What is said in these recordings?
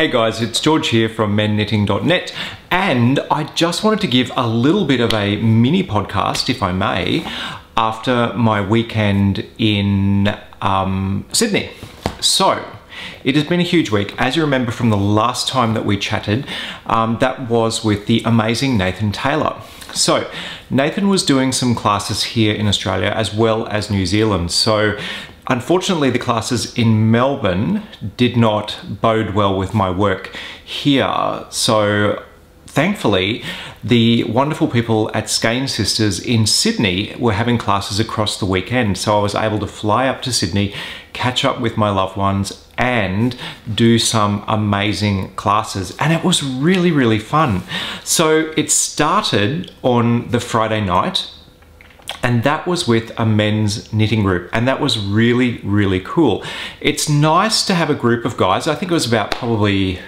Hey guys, it's George here from menknitting.net and I just wanted to give a little bit of a mini podcast, if I may, after my weekend in um, Sydney. So, it has been a huge week. As you remember from the last time that we chatted, um, that was with the amazing Nathan Taylor. So, Nathan was doing some classes here in Australia as well as New Zealand. So, Unfortunately, the classes in Melbourne did not bode well with my work here. So thankfully, the wonderful people at Skein Sisters in Sydney were having classes across the weekend. So I was able to fly up to Sydney, catch up with my loved ones, and do some amazing classes. And it was really, really fun. So it started on the Friday night and that was with a men's knitting group and that was really really cool it's nice to have a group of guys i think it was about probably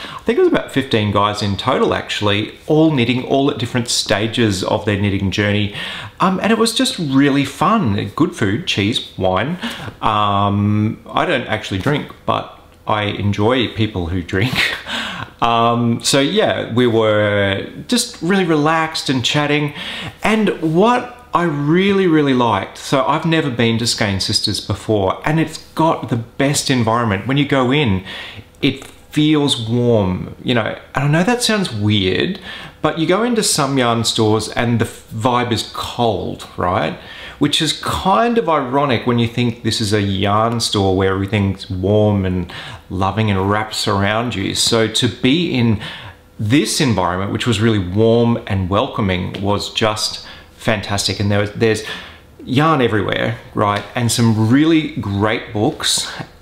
I think it was about 15 guys in total actually, all knitting, all at different stages of their knitting journey. Um, and it was just really fun. Good food, cheese, wine. Um, I don't actually drink, but I enjoy people who drink. Um, so yeah, we were just really relaxed and chatting. And what I really, really liked. So I've never been to Skein Sisters before and it's got the best environment. When you go in, it feels warm, you know, and I know that sounds weird, but you go into some yarn stores and the vibe is cold, right? Which is kind of ironic when you think this is a yarn store where everything's warm and loving and wraps around you. So to be in this environment, which was really warm and welcoming, was just fantastic. And there there's yarn everywhere, right? And some really great books.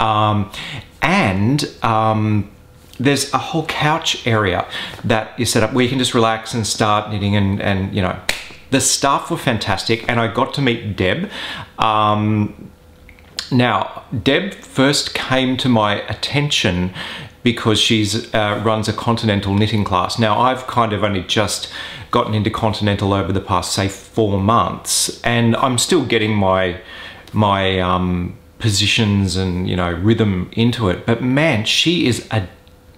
Um, and um, there's a whole couch area that is set up where you can just relax and start knitting and, and you know, the staff were fantastic and I got to meet Deb. Um, now, Deb first came to my attention because she's uh, runs a continental knitting class. Now, I've kind of only just gotten into continental over the past say four months and I'm still getting my my um, positions and you know rhythm into it but man she is a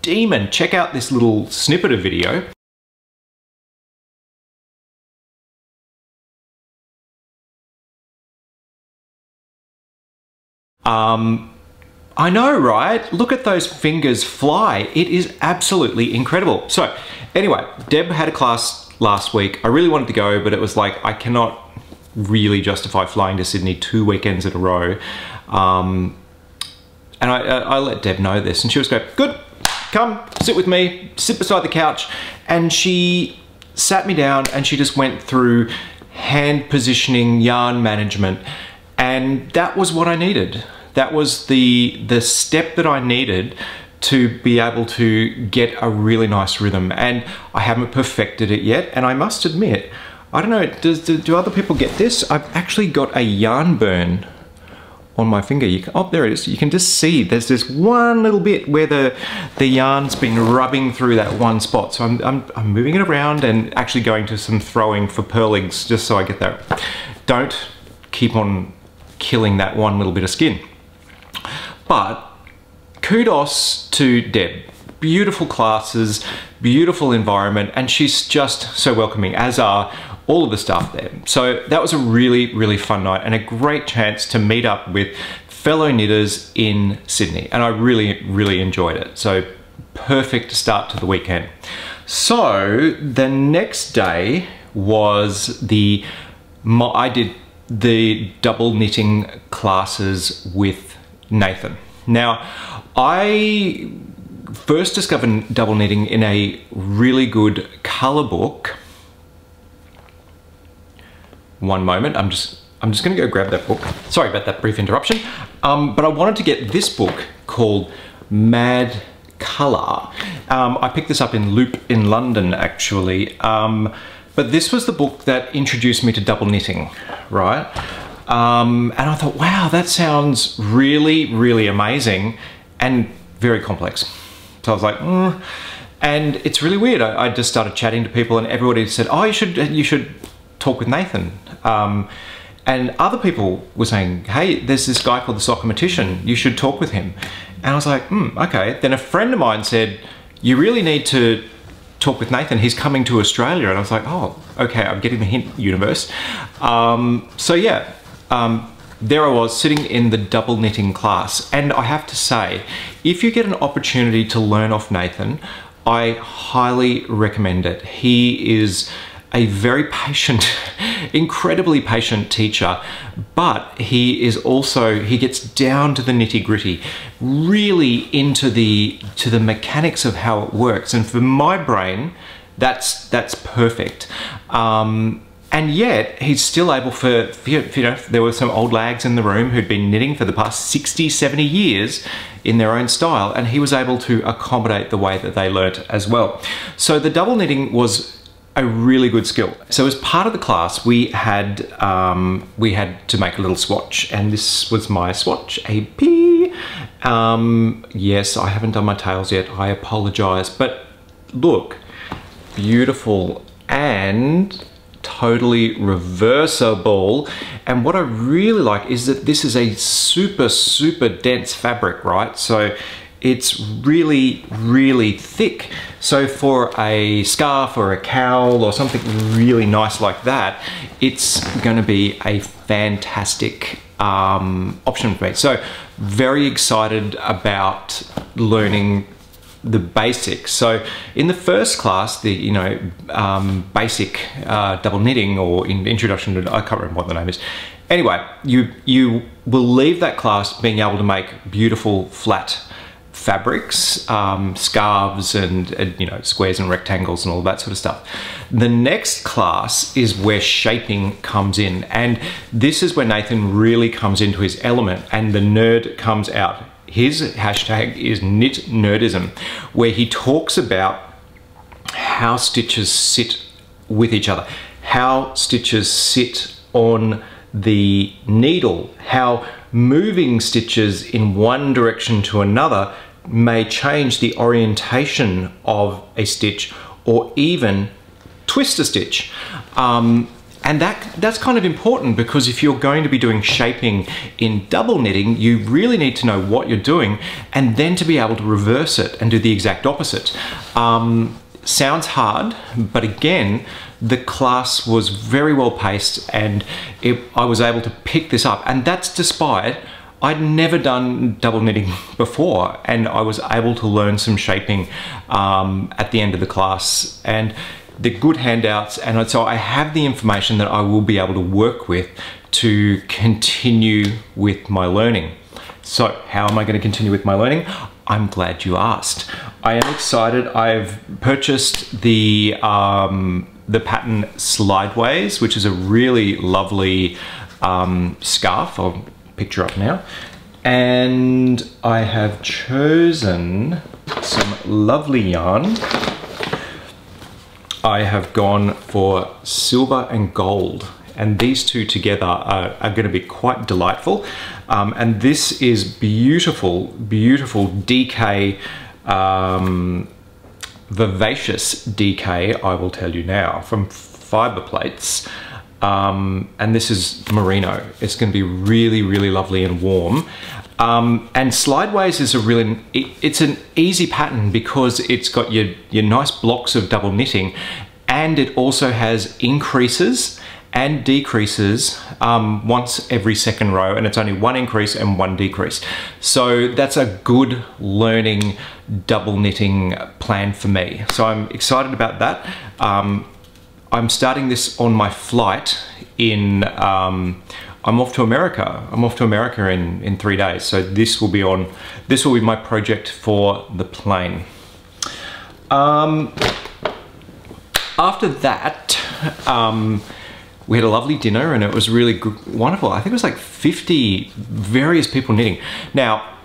demon check out this little snippet of video um, I know, right? Look at those fingers fly. It is absolutely incredible. So anyway, Deb had a class last week. I really wanted to go, but it was like, I cannot really justify flying to Sydney two weekends in a row. Um, and I, I, let Deb know this and she was going, good, come sit with me, sit beside the couch. And she sat me down and she just went through hand positioning, yarn management. And that was what I needed. That was the, the step that I needed to be able to get a really nice rhythm. And I haven't perfected it yet. And I must admit, I don't know, does, do, do other people get this? I've actually got a yarn burn on my finger. You can, oh, there it is. You can just see there's this one little bit where the, the yarn's been rubbing through that one spot. So I'm, I'm, I'm moving it around and actually going to some throwing for purlings just so I get that. Don't keep on killing that one little bit of skin. But kudos to Deb. Beautiful classes, beautiful environment, and she's just so welcoming, as are all of the staff there. So that was a really, really fun night and a great chance to meet up with fellow knitters in Sydney. And I really, really enjoyed it. So perfect start to the weekend. So the next day was the, I did the double knitting classes with Nathan. Now, I first discovered double knitting in a really good color book. One moment, I'm just I'm just gonna go grab that book. Sorry about that brief interruption. Um, but I wanted to get this book called Mad Color. Um, I picked this up in Loop in London actually. Um, but this was the book that introduced me to double knitting, right? Um, and I thought, wow, that sounds really, really amazing and very complex. So I was like, mm. and it's really weird. I, I, just started chatting to people and everybody said, oh, you should, you should talk with Nathan. Um, and other people were saying, hey, there's this guy called the Sockmatician. You should talk with him. And I was like, hmm, okay. Then a friend of mine said, you really need to talk with Nathan. He's coming to Australia. And I was like, oh, okay, I'm getting the hint, universe. Um, so yeah, um, there I was sitting in the double knitting class. And I have to say, if you get an opportunity to learn off Nathan, I highly recommend it. He is a very patient, incredibly patient teacher, but he is also, he gets down to the nitty gritty, really into the, to the mechanics of how it works. And for my brain, that's, that's perfect. Um, and yet he's still able for, you know, there were some old lags in the room who'd been knitting for the past 60, 70 years in their own style, and he was able to accommodate the way that they learnt as well. So the double knitting was a really good skill. So as part of the class, we had um, we had to make a little swatch, and this was my swatch AP. Um, yes, I haven't done my tails yet. I apologize, but look, beautiful and totally reversible. And what I really like is that this is a super, super dense fabric, right? So it's really, really thick. So for a scarf or a cowl or something really nice like that, it's gonna be a fantastic um, option for me. So very excited about learning the basics. So in the first class, the you know um, basic uh, double knitting or in introduction to I can't remember what the name is. Anyway, you you will leave that class being able to make beautiful flat fabrics, um, scarves and, and, you know squares and rectangles and all that sort of stuff. The next class is where shaping comes in and this is where Nathan really comes into his element and the nerd comes out. His hashtag is knit nerdism where he talks about how stitches sit with each other, how stitches sit on the needle, how moving stitches in one direction to another may change the orientation of a stitch or even twist a stitch. Um, and that, that's kind of important because if you're going to be doing shaping in double knitting, you really need to know what you're doing and then to be able to reverse it and do the exact opposite. Um, sounds hard, but again, the class was very well paced and it, I was able to pick this up. And that's despite I'd never done double knitting before and I was able to learn some shaping um, at the end of the class and the good handouts and so I have the information that I will be able to work with to continue with my learning. So how am I going to continue with my learning? I'm glad you asked. I am excited. I've purchased the um, the pattern Slideways, which is a really lovely um, scarf. I'll picture up now. And I have chosen some lovely yarn. I have gone for silver and gold and these two together are, are going to be quite delightful. Um, and this is beautiful, beautiful DK, um, vivacious DK, I will tell you now, from fiber plates. Um, and this is merino. It's going to be really, really lovely and warm. Um, and slideways is a really, it, it's an easy pattern because it's got your, your nice blocks of double knitting and it also has increases and decreases um, once every second row and it's only one increase and one decrease. So that's a good learning double knitting plan for me. So I'm excited about that. Um, I'm starting this on my flight in, um, I'm off to America. I'm off to America in, in three days. So this will be on, this will be my project for the plane. Um, after that, um, we had a lovely dinner and it was really wonderful. I think it was like 50 various people knitting. Now,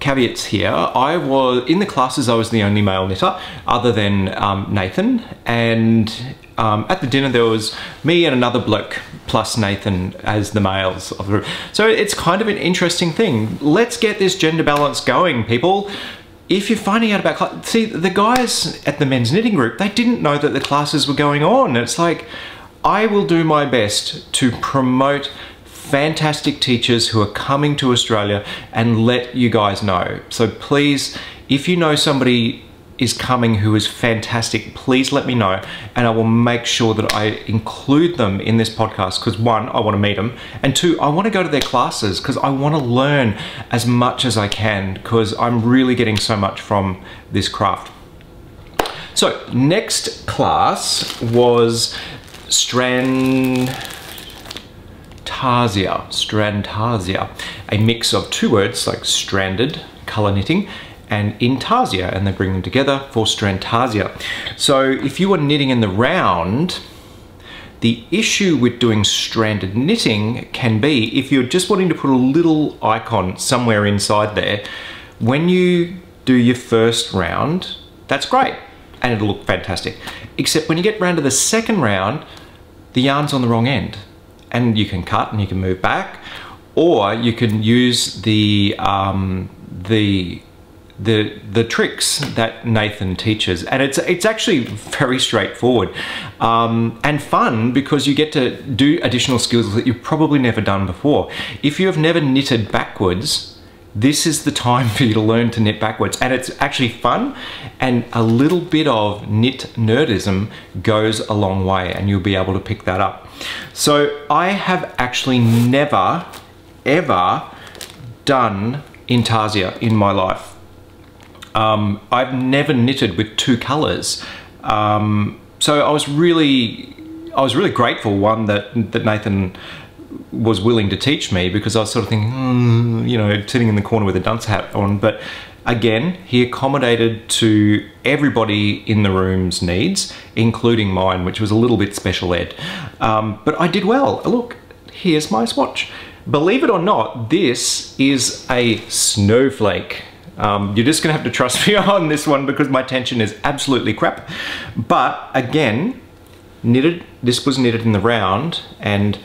caveats here. I was, in the classes, I was the only male knitter other than um, Nathan. And um, at the dinner, there was me and another bloke plus Nathan as the males of the group. So it's kind of an interesting thing. Let's get this gender balance going, people. If you're finding out about, see, the guys at the men's knitting group, they didn't know that the classes were going on. It's like, I will do my best to promote fantastic teachers who are coming to Australia and let you guys know. So please, if you know somebody is coming who is fantastic, please let me know and I will make sure that I include them in this podcast because one, I want to meet them and two, I want to go to their classes because I want to learn as much as I can because I'm really getting so much from this craft. So next class was Strand Tarsia, Strandtarsia, a mix of two words like stranded, color knitting, and intarsia, and they bring them together for Strandtarsia. So if you are knitting in the round, the issue with doing stranded knitting can be if you're just wanting to put a little icon somewhere inside there, when you do your first round, that's great and it'll look fantastic. Except when you get round to the second round, the yarn's on the wrong end and you can cut and you can move back or you can use the um, the the the tricks that Nathan teaches, and it's it's actually very straightforward um, and fun because you get to do additional skills that you've probably never done before. If you have never knitted backwards, this is the time for you to learn to knit backwards, and it's actually fun, and a little bit of knit nerdism goes a long way, and you'll be able to pick that up. So I have actually never ever done intarsia in my life. Um, I've never knitted with two colors. Um, so I was really, I was really grateful one that, that Nathan was willing to teach me because I was sort of thinking, mm, you know, sitting in the corner with a dunce hat on. But again, he accommodated to everybody in the room's needs, including mine, which was a little bit special ed. Um, but I did well. Look, here's my swatch. Believe it or not, this is a snowflake. Um, you're just gonna have to trust me on this one because my tension is absolutely crap. But again, knitted, this was knitted in the round and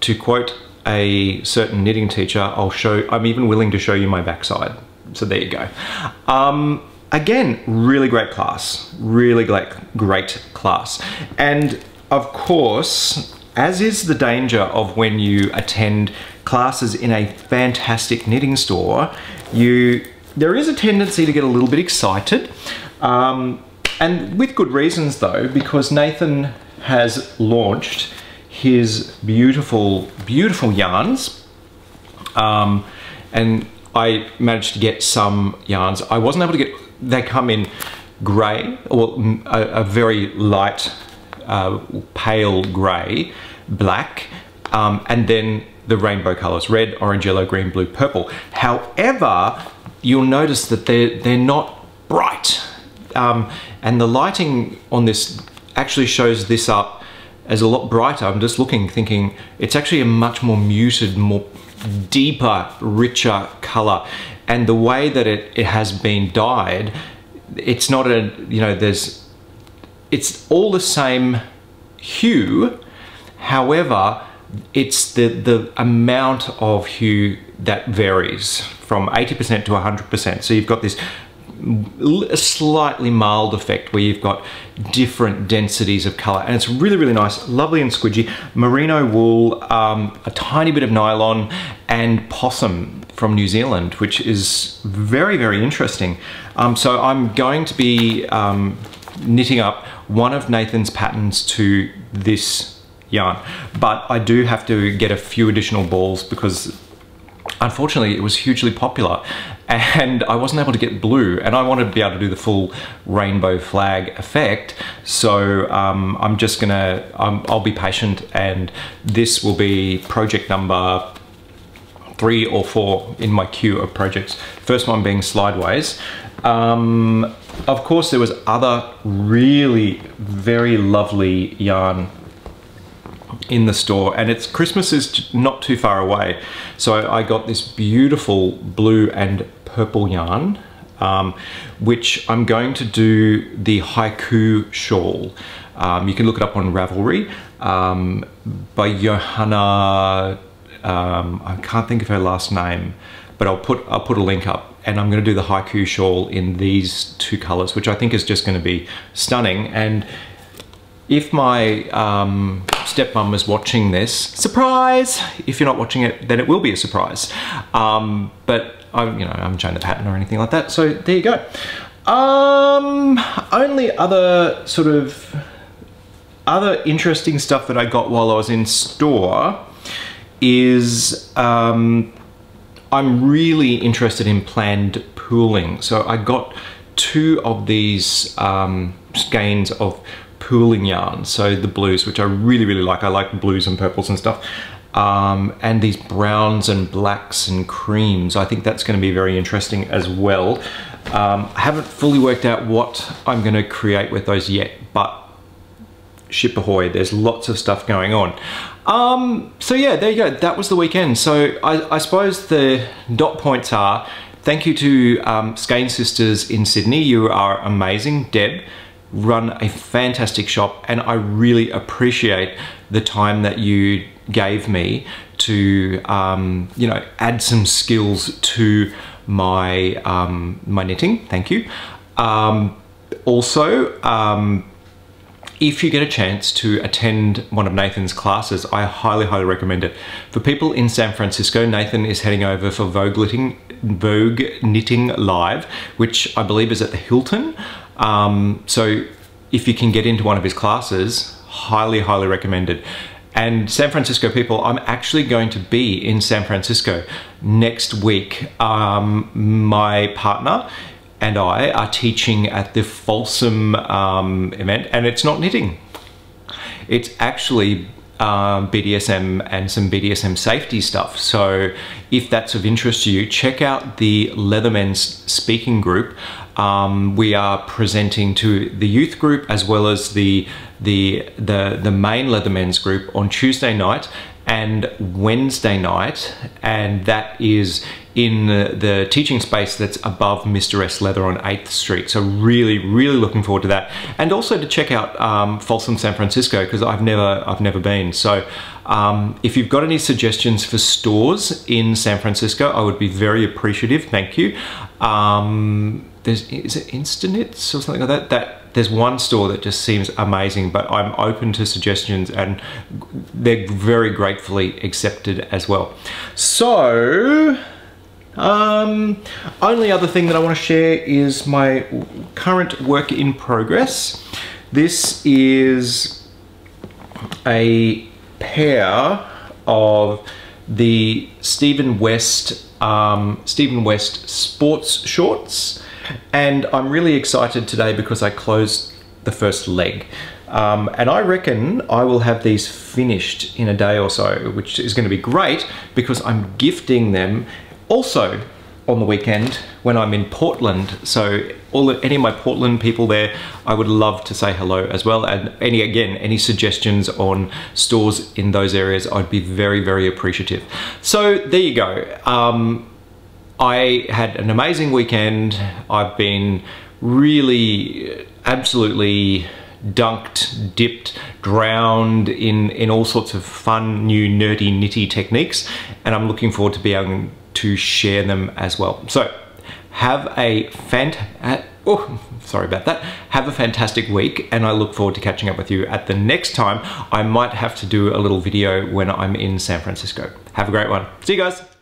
to quote a certain knitting teacher, I'll show, I'm even willing to show you my backside. So there you go. Um, again, really great class, really great, great class. And of course, as is the danger of when you attend classes in a fantastic knitting store, you there is a tendency to get a little bit excited. Um, and with good reasons though, because Nathan has launched his beautiful, beautiful yarns. Um, and I managed to get some yarns. I wasn't able to get, they come in grey, or a, a very light, uh, pale grey, black, um, and then the rainbow colors, red, orange, yellow, green, blue, purple. However, you'll notice that they're, they're not bright. Um, and the lighting on this actually shows this up as a lot brighter. I'm just looking, thinking it's actually a much more muted, more deeper, richer color. And the way that it, it has been dyed, it's not a, you know, there's, it's all the same hue. However, it's the, the amount of hue that varies from 80% to 100%. So you've got this slightly mild effect where you've got different densities of color and it's really really nice lovely and squidgy. Merino wool um, a tiny bit of nylon and possum from New Zealand which is very very interesting. Um, so I'm going to be um, knitting up one of Nathan's patterns to this yarn. But I do have to get a few additional balls because unfortunately it was hugely popular. And I wasn't able to get blue and I wanted to be able to do the full rainbow flag effect. So um, I'm just gonna I'll be patient and this will be project number three or four in my queue of projects. First one being slideways. Um, of course there was other really very lovely yarn in the store and it's Christmas is not too far away. So I got this beautiful blue and purple yarn um, which I'm going to do the haiku shawl. Um, you can look it up on Ravelry. Um, by Johanna um, I can't think of her last name but I'll put I'll put a link up and I'm going to do the haiku shawl in these two colors which I think is just going to be stunning. And if my um, stepmom was watching this, surprise! If you're not watching it, then it will be a surprise. Um, but I'm, you know, I haven't changed the pattern or anything like that. So there you go. Um, only other sort of other interesting stuff that I got while I was in store is um, I'm really interested in planned pooling. So I got two of these um, skeins of pooling yarn. So the blues, which I really, really like. I like blues and purples and stuff. Um, and these browns and blacks and creams. I think that's going to be very interesting as well. Um, I haven't fully worked out what I'm going to create with those yet, but ship ahoy, there's lots of stuff going on. Um, so yeah, there you go. That was the weekend. So I, I suppose the dot points are, thank you to um, Skein Sisters in Sydney. You are amazing. Deb, run a fantastic shop and I really appreciate the time that you gave me to, um, you know, add some skills to my, um, my knitting. Thank you. Um, also, um, if you get a chance to attend one of Nathan's classes, I highly, highly recommend it. For people in San Francisco, Nathan is heading over for Vogue Knitting, Vogue Knitting Live, which I believe is at the Hilton. Um, so if you can get into one of his classes, highly, highly recommended. And San Francisco people, I'm actually going to be in San Francisco next week. Um, my partner and I are teaching at the Folsom um, event, and it's not knitting. It's actually um, BDSM and some BDSM safety stuff. So if that's of interest to you, check out the Leathermen's speaking group. Um, we are presenting to the youth group as well as the the the, the main Leathermen's group on Tuesday night and Wednesday night, and that is in the, the, teaching space that's above Mr. S Leather on 8th Street. So really, really looking forward to that. And also to check out um, Folsom San Francisco, because I've never, I've never been. So um, if you've got any suggestions for stores in San Francisco, I would be very appreciative, thank you. Um, there's, is it Instaknits or something like that? That there's one store that just seems amazing, but I'm open to suggestions and they're very gratefully accepted as well. So, um, only other thing that I want to share is my current work in progress. This is a pair of the Stephen West um, Stephen West sports shorts and I'm really excited today because I closed the first leg. Um, and I reckon I will have these finished in a day or so, which is going to be great because I'm gifting them also on the weekend when I'm in Portland. So all any of my Portland people there, I would love to say hello as well. And any again, any suggestions on stores in those areas, I'd be very, very appreciative. So there you go. Um, I had an amazing weekend. I've been really absolutely dunked, dipped, drowned in, in all sorts of fun, new, nerdy, nitty techniques, and I'm looking forward to being able to share them as well. So, have a fant... Uh, oh, sorry about that. Have a fantastic week, and I look forward to catching up with you at the next time. I might have to do a little video when I'm in San Francisco. Have a great one. See you guys.